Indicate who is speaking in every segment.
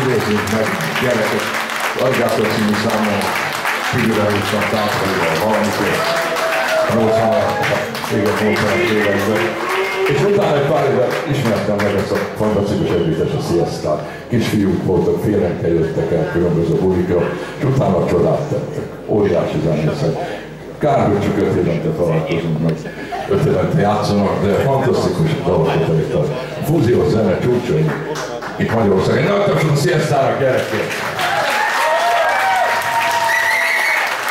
Speaker 1: idézzünk meg gyerekek. Alligátor című számon figurálóztam táncaival valamikor 80 igen, 80 években. És utána egy pár évet ismertem meg ezt a fantasztikus együttes, a Siesta-t. Kisfiúk voltak, félenke jöttek el különböző bulikra, és utána csodát tettek. Óriási zenészek. Kár, hogy csak öt évente találkozunk meg, öt évente játszanak, de fantasztikus dalokat itt a fúziós zene csúcsai itt Magyarországon. Nagy tapsot Siesta-nak gyerekek!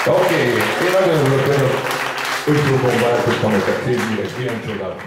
Speaker 1: Oké, okay. én nagyon örülök, hogy öt el tudtam nektek kérni, egy ilyen csodát